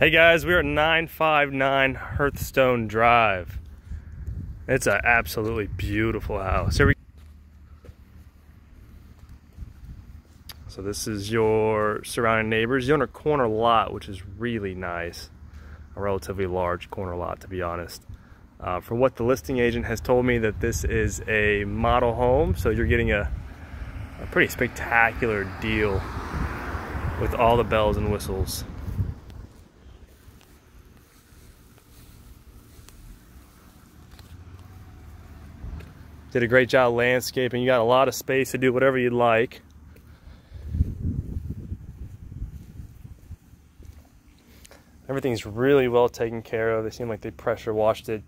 Hey guys, we're at 959 Hearthstone Drive. It's an absolutely beautiful house. Here we So this is your surrounding neighbors. You own a corner lot, which is really nice. A relatively large corner lot, to be honest. Uh, from what the listing agent has told me that this is a model home, so you're getting a, a pretty spectacular deal with all the bells and whistles. Did a great job landscaping. You got a lot of space to do whatever you'd like. Everything's really well taken care of. They seem like they pressure washed it,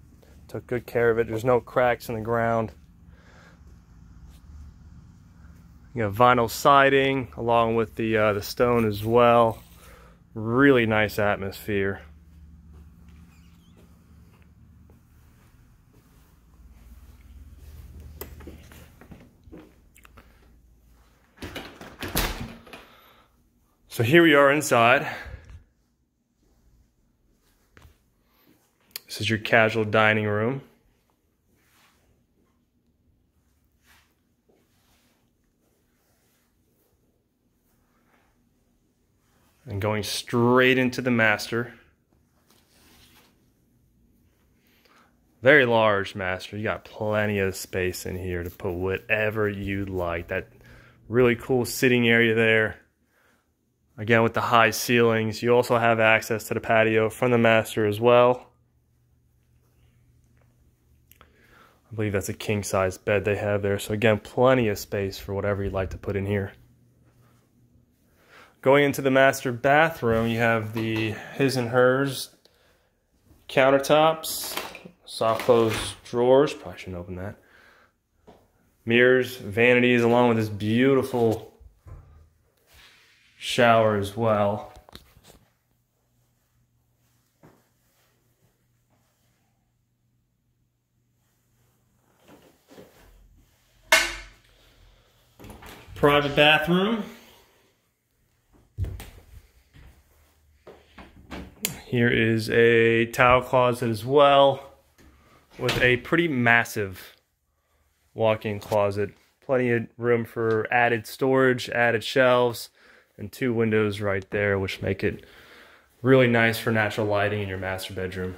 took good care of it. There's no cracks in the ground. You got vinyl siding along with the uh, the stone as well. Really nice atmosphere. So here we are inside. This is your casual dining room. And going straight into the master. Very large master. You got plenty of space in here to put whatever you like. That really cool sitting area there. Again, with the high ceilings, you also have access to the patio from the master as well. I believe that's a king size bed they have there. So again, plenty of space for whatever you'd like to put in here. Going into the master bathroom, you have the his and hers countertops, soft close drawers, probably shouldn't open that. Mirrors, vanities, along with this beautiful shower as well. Private bathroom. Here is a towel closet as well with a pretty massive walk-in closet. Plenty of room for added storage, added shelves, and two windows right there, which make it really nice for natural lighting in your master bedroom.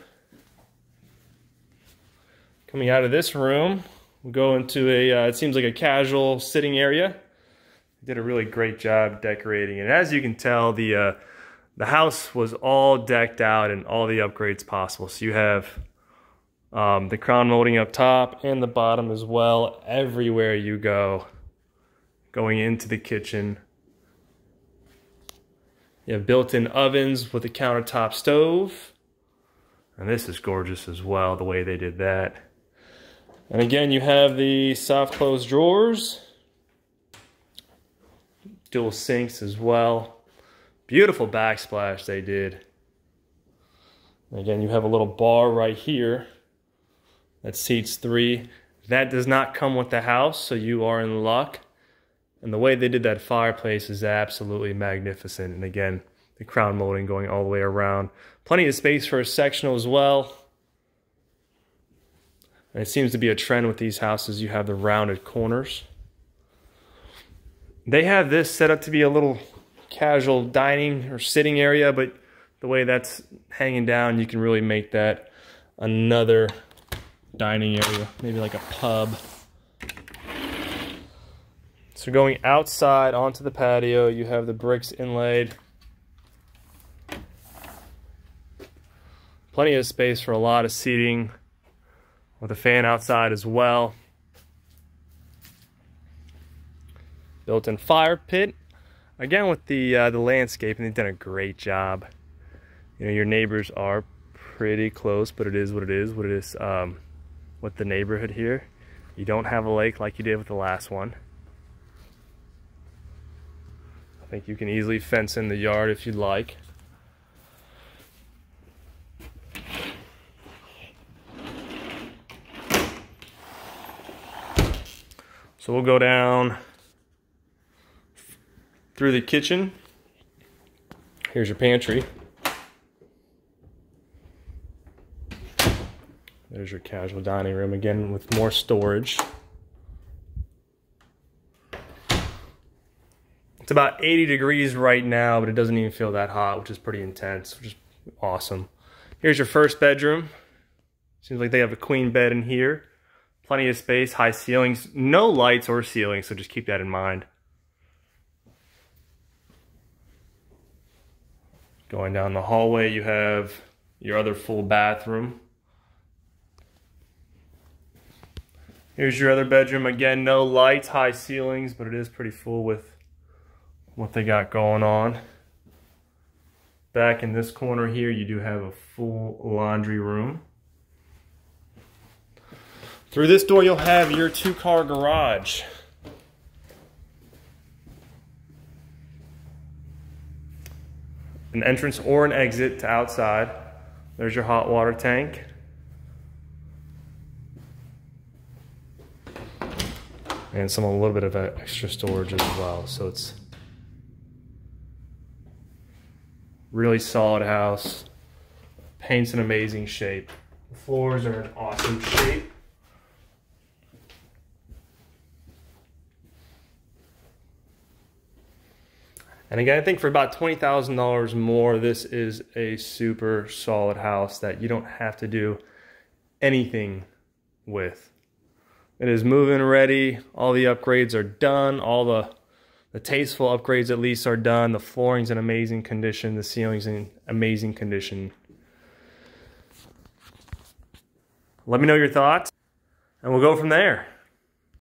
Coming out of this room, we go into a, uh, it seems like a casual sitting area. Did a really great job decorating. And as you can tell, the, uh, the house was all decked out and all the upgrades possible. So you have um, the crown molding up top and the bottom as well, everywhere you go. Going into the kitchen, you have built-in ovens with a countertop stove. And this is gorgeous as well, the way they did that. And again, you have the soft close drawers. Dual sinks as well. Beautiful backsplash they did. And again, you have a little bar right here that seats three. That does not come with the house, so you are in luck. And the way they did that fireplace is absolutely magnificent. And again, the crown molding going all the way around. Plenty of space for a sectional as well. And it seems to be a trend with these houses. You have the rounded corners. They have this set up to be a little casual dining or sitting area, but the way that's hanging down, you can really make that another dining area, maybe like a pub. So going outside onto the patio, you have the bricks inlaid. Plenty of space for a lot of seating with a fan outside as well. Built-in fire pit. Again, with the uh, the landscaping, they've done a great job. You know, your neighbors are pretty close, but it is what it is. What it is um, with the neighborhood here. You don't have a lake like you did with the last one. think you can easily fence in the yard if you'd like. So we'll go down through the kitchen. Here's your pantry. There's your casual dining room again with more storage. It's about 80 degrees right now, but it doesn't even feel that hot, which is pretty intense, which is awesome. Here's your first bedroom. Seems like they have a queen bed in here. Plenty of space, high ceilings, no lights or ceilings, so just keep that in mind. Going down the hallway, you have your other full bathroom. Here's your other bedroom. Again, no lights, high ceilings, but it is pretty full with what they got going on. Back in this corner here, you do have a full laundry room. Through this door, you'll have your two-car garage. An entrance or an exit to outside. There's your hot water tank. And some a little bit of extra storage as well. So it's Really solid house. Paint's in amazing shape. The floors are in awesome shape. And again, I think for about $20,000 more, this is a super solid house that you don't have to do anything with. It is move-in ready. All the upgrades are done. All the the tasteful upgrades at least are done. The flooring's in amazing condition. The ceiling's in amazing condition. Let me know your thoughts and we'll go from there.